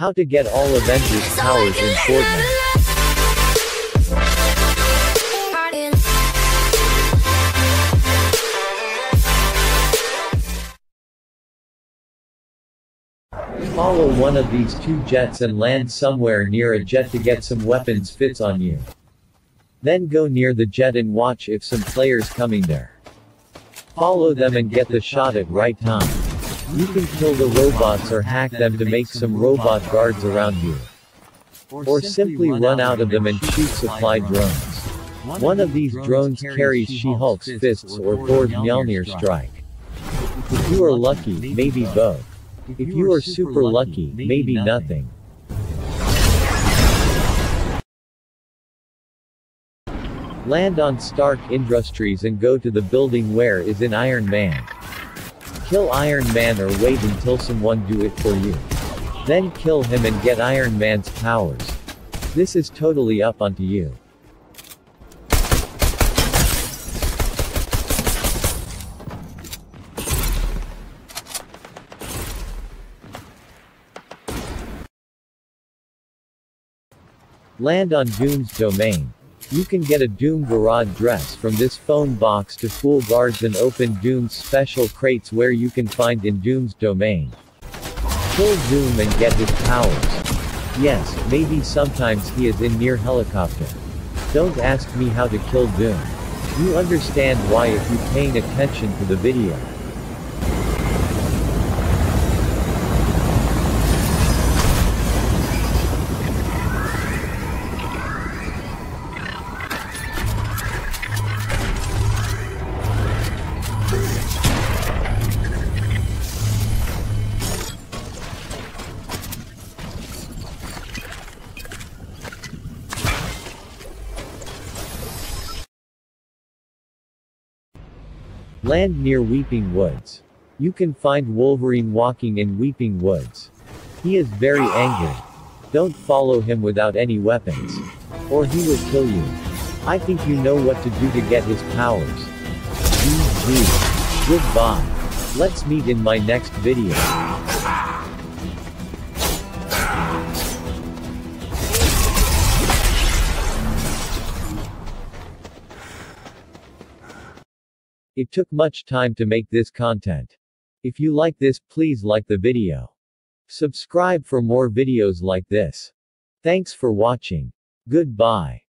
How to get all Avengers powers in Fortnite. Follow one of these two jets and land somewhere near a jet to get some weapons fits on you. Then go near the jet and watch if some players coming there. Follow them and get the shot at right time. You can kill the robots or hack them to make some robot guards around you. Or simply run out of them and shoot supply drones. One of these drones carries She-Hulk's fists or Thor's Mjolnir strike. If you are lucky, maybe both. If you are super lucky, maybe nothing. Land on Stark Industries and go to the building where is in Iron Man. Kill Iron Man or wait until someone do it for you. Then kill him and get Iron Man's powers. This is totally up onto you. Land on Doom's domain. You can get a Doom Garage dress from this phone box to fool guards and open Doom's special crates where you can find in Doom's domain. Kill Doom and get his powers. Yes, maybe sometimes he is in near helicopter. Don't ask me how to kill Doom. You understand why if you paying attention to the video. Land near Weeping Woods. You can find Wolverine walking in Weeping Woods. He is very angry. Don't follow him without any weapons. Or he will kill you. I think you know what to do to get his powers. GG. Goodbye. Let's meet in my next video. It took much time to make this content. If you like this, please like the video. Subscribe for more videos like this. Thanks for watching. Goodbye.